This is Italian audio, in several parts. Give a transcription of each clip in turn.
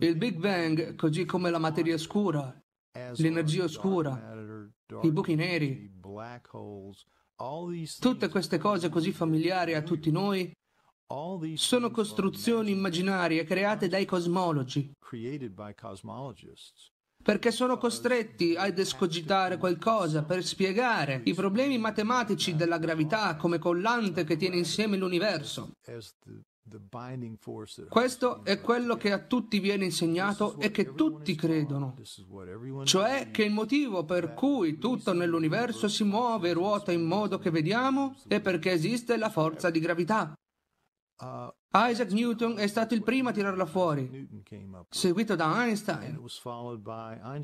Il Big Bang, così come la materia scura, l'energia oscura, i buchi neri, tutte queste cose così familiari a tutti noi sono costruzioni immaginarie create dai cosmologi perché sono costretti ad escogitare qualcosa per spiegare i problemi matematici della gravità come collante che tiene insieme l'universo. Questo è quello che a tutti viene insegnato e che tutti credono, cioè che il motivo per cui tutto nell'universo si muove e ruota in modo che vediamo è perché esiste la forza di gravità. Isaac Newton è stato il primo a tirarla fuori, seguito da Einstein.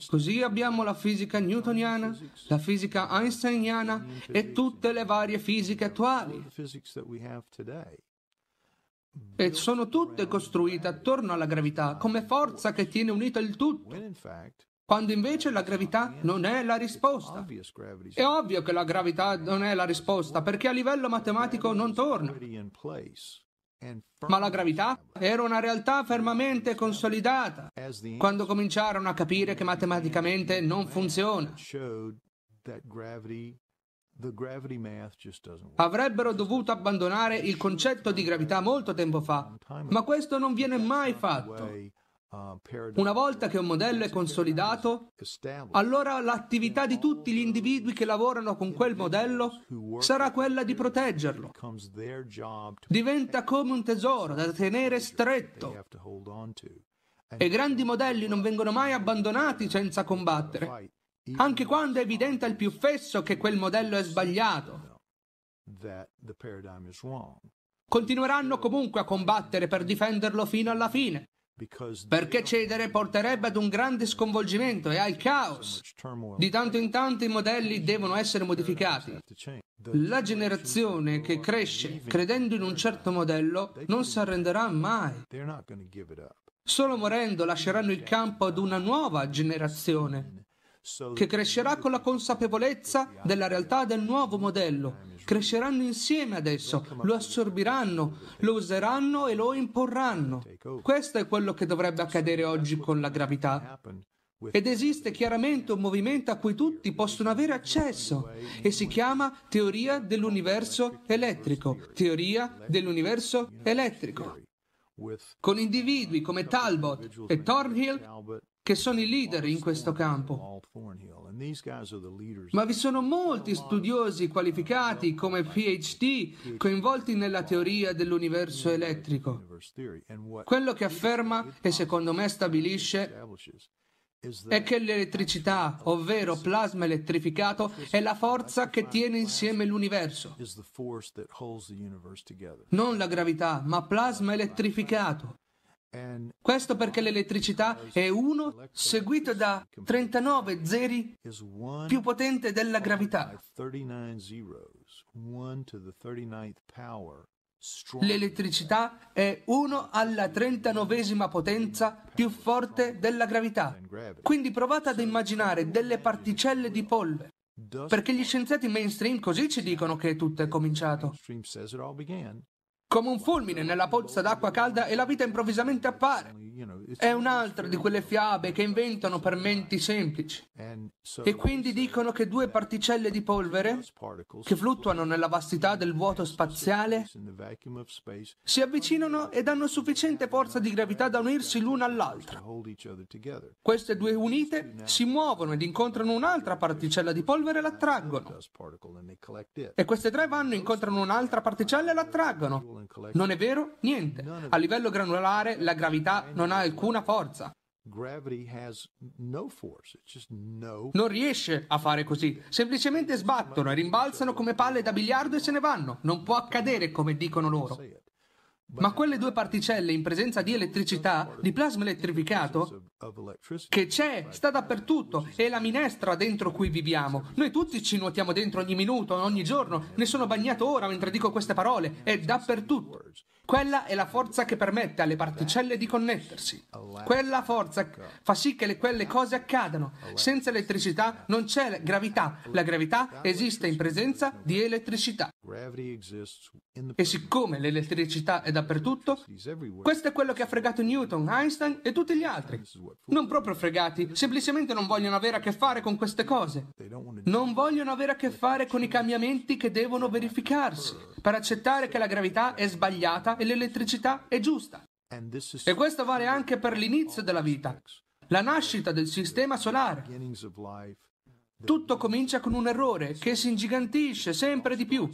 Così abbiamo la fisica newtoniana, la fisica einsteiniana e tutte le varie fisiche attuali e sono tutte costruite attorno alla gravità come forza che tiene unito il tutto, quando invece la gravità non è la risposta. È ovvio che la gravità non è la risposta perché a livello matematico non torna. Ma la gravità era una realtà fermamente consolidata quando cominciarono a capire che matematicamente non funziona. Avrebbero dovuto abbandonare il concetto di gravità molto tempo fa, ma questo non viene mai fatto. Una volta che un modello è consolidato, allora l'attività di tutti gli individui che lavorano con quel modello sarà quella di proteggerlo. Diventa come un tesoro da tenere stretto. E grandi modelli non vengono mai abbandonati senza combattere anche quando è evidente al più fesso che quel modello è sbagliato. Continueranno comunque a combattere per difenderlo fino alla fine, perché cedere porterebbe ad un grande sconvolgimento e al caos. Di tanto in tanto i modelli devono essere modificati. La generazione che cresce credendo in un certo modello non si arrenderà mai. Solo morendo lasceranno il campo ad una nuova generazione che crescerà con la consapevolezza della realtà del nuovo modello. Cresceranno insieme adesso, lo assorbiranno, lo useranno e lo imporranno. Questo è quello che dovrebbe accadere oggi con la gravità. Ed esiste chiaramente un movimento a cui tutti possono avere accesso e si chiama teoria dell'universo elettrico. Teoria dell'universo elettrico. Con individui come Talbot e Thornhill che sono i leader in questo campo. Ma vi sono molti studiosi qualificati come PhD coinvolti nella teoria dell'universo elettrico. Quello che afferma e secondo me stabilisce è che l'elettricità, ovvero plasma elettrificato, è la forza che tiene insieme l'universo. Non la gravità, ma plasma elettrificato. Questo perché l'elettricità è 1 seguito da 39 zeri più potente della gravità. L'elettricità è 1 alla 39esima potenza più forte della gravità. Quindi provate ad immaginare delle particelle di polvere. Perché gli scienziati mainstream così ci dicono che tutto è cominciato. Come un fulmine nella pozza d'acqua calda e la vita improvvisamente appare. È un'altra di quelle fiabe che inventano per menti semplici. E quindi dicono che due particelle di polvere, che fluttuano nella vastità del vuoto spaziale, si avvicinano ed hanno sufficiente forza di gravità da unirsi l'una all'altra. Queste due unite si muovono ed incontrano un'altra particella di polvere e l'attraggono. E queste tre vanno, incontrano un'altra particella e l'attraggono. Non è vero? Niente. A livello granulare la gravità non ha alcuna forza. Non riesce a fare così. Semplicemente sbattono e rimbalzano come palle da biliardo e se ne vanno. Non può accadere come dicono loro. Ma quelle due particelle in presenza di elettricità, di plasma elettrificato, che c'è, sta dappertutto, è la minestra dentro cui viviamo. Noi tutti ci nuotiamo dentro ogni minuto, ogni giorno, ne sono bagnato ora mentre dico queste parole, è dappertutto. Quella è la forza che permette alle particelle di connettersi. Quella forza fa sì che le, quelle cose accadano. Senza elettricità non c'è gravità. La gravità esiste in presenza di elettricità. E siccome l'elettricità è dappertutto, questo è quello che ha fregato Newton, Einstein e tutti gli altri. Non proprio fregati, semplicemente non vogliono avere a che fare con queste cose. Non vogliono avere a che fare con i cambiamenti che devono verificarsi per accettare che la gravità è sbagliata e l'elettricità è giusta. E questo vale anche per l'inizio della vita, la nascita del sistema solare. Tutto comincia con un errore che si ingigantisce sempre di più.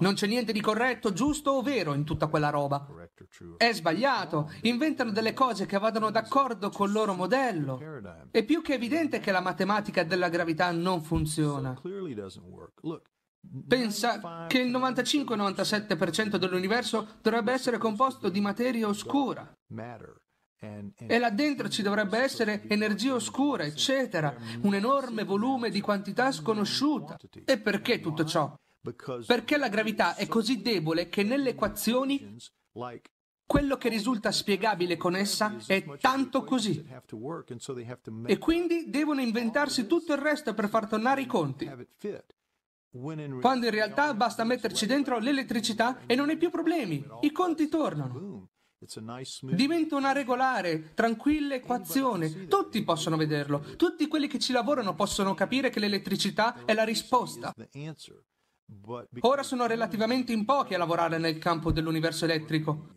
Non c'è niente di corretto, giusto o vero in tutta quella roba. È sbagliato. Inventano delle cose che vadano d'accordo col loro modello. È più che evidente che la matematica della gravità non funziona. Pensa che il 95-97% dell'universo dovrebbe essere composto di materia oscura. E là dentro ci dovrebbe essere energia oscura, eccetera, un enorme volume di quantità sconosciuta. E perché tutto ciò? Perché la gravità è così debole che nelle equazioni quello che risulta spiegabile con essa è tanto così. E quindi devono inventarsi tutto il resto per far tornare i conti quando in realtà basta metterci dentro l'elettricità e non hai più problemi, i conti tornano. Diventa una regolare, tranquilla equazione. Tutti possono vederlo. Tutti quelli che ci lavorano possono capire che l'elettricità è la risposta. Ora sono relativamente in pochi a lavorare nel campo dell'universo elettrico.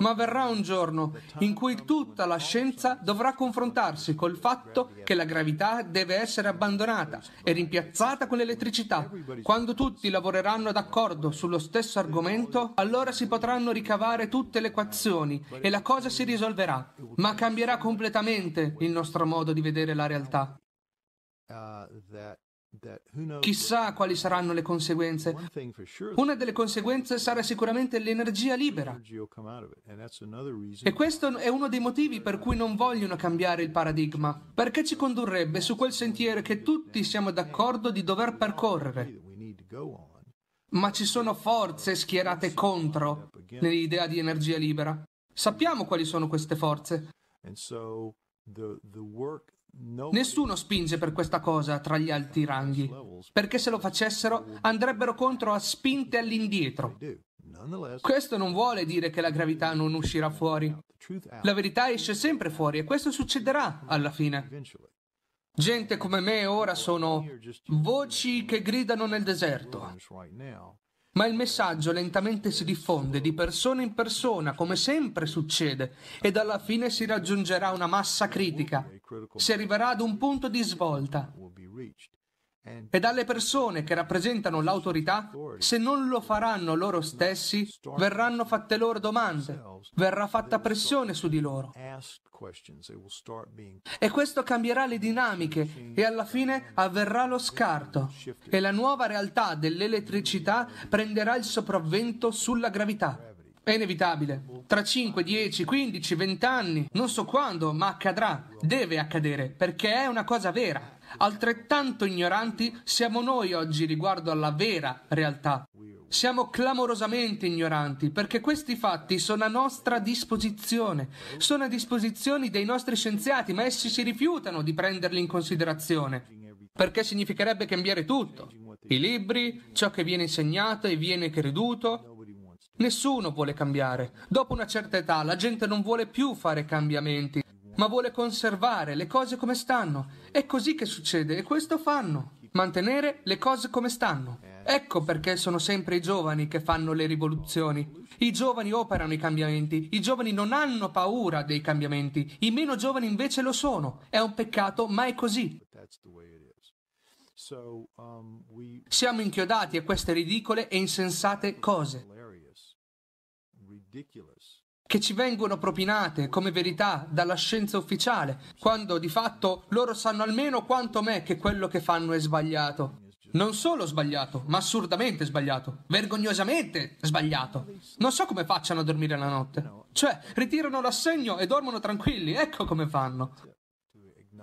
Ma verrà un giorno in cui tutta la scienza dovrà confrontarsi col fatto che la gravità deve essere abbandonata e rimpiazzata con l'elettricità. Quando tutti lavoreranno d'accordo sullo stesso argomento, allora si potranno ricavare tutte le equazioni e la cosa si risolverà. Ma cambierà completamente il nostro modo di vedere la realtà. Uh, Chissà quali saranno le conseguenze. Una delle conseguenze sarà sicuramente l'energia libera. E questo è uno dei motivi per cui non vogliono cambiare il paradigma, perché ci condurrebbe su quel sentiero che tutti siamo d'accordo di dover percorrere. Ma ci sono forze schierate contro nell'idea di energia libera. Sappiamo quali sono queste forze. Nessuno spinge per questa cosa tra gli alti ranghi, perché se lo facessero andrebbero contro a spinte all'indietro. Questo non vuole dire che la gravità non uscirà fuori. La verità esce sempre fuori e questo succederà alla fine. Gente come me ora sono voci che gridano nel deserto. Ma il messaggio lentamente si diffonde di persona in persona, come sempre succede, ed alla fine si raggiungerà una massa critica. Si arriverà ad un punto di svolta. E dalle persone che rappresentano l'autorità, se non lo faranno loro stessi, verranno fatte loro domande, verrà fatta pressione su di loro. E questo cambierà le dinamiche e alla fine avverrà lo scarto e la nuova realtà dell'elettricità prenderà il sopravvento sulla gravità. È inevitabile. Tra 5, 10, 15, 20 anni, non so quando, ma accadrà. Deve accadere, perché è una cosa vera. Altrettanto ignoranti siamo noi oggi riguardo alla vera realtà. Siamo clamorosamente ignoranti perché questi fatti sono a nostra disposizione, sono a disposizione dei nostri scienziati, ma essi si rifiutano di prenderli in considerazione, perché significherebbe cambiare tutto. I libri, ciò che viene insegnato e viene creduto. Nessuno vuole cambiare. Dopo una certa età la gente non vuole più fare cambiamenti ma vuole conservare le cose come stanno. È così che succede e questo fanno. Mantenere le cose come stanno. Ecco perché sono sempre i giovani che fanno le rivoluzioni. I giovani operano i cambiamenti, i giovani non hanno paura dei cambiamenti, i meno giovani invece lo sono. È un peccato, ma è così. Siamo inchiodati a queste ridicole e insensate cose che ci vengono propinate come verità dalla scienza ufficiale, quando di fatto loro sanno almeno quanto me che quello che fanno è sbagliato. Non solo sbagliato, ma assurdamente sbagliato, vergognosamente sbagliato. Non so come facciano a dormire la notte. Cioè, ritirano l'assegno e dormono tranquilli, ecco come fanno.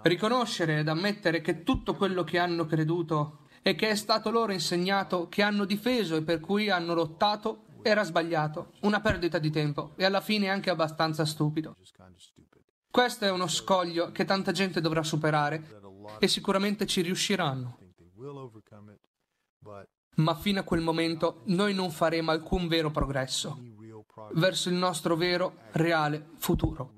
Riconoscere ed ammettere che tutto quello che hanno creduto e che è stato loro insegnato, che hanno difeso e per cui hanno lottato, era sbagliato, una perdita di tempo e alla fine anche abbastanza stupido. Questo è uno scoglio che tanta gente dovrà superare e sicuramente ci riusciranno. Ma fino a quel momento noi non faremo alcun vero progresso verso il nostro vero, reale futuro.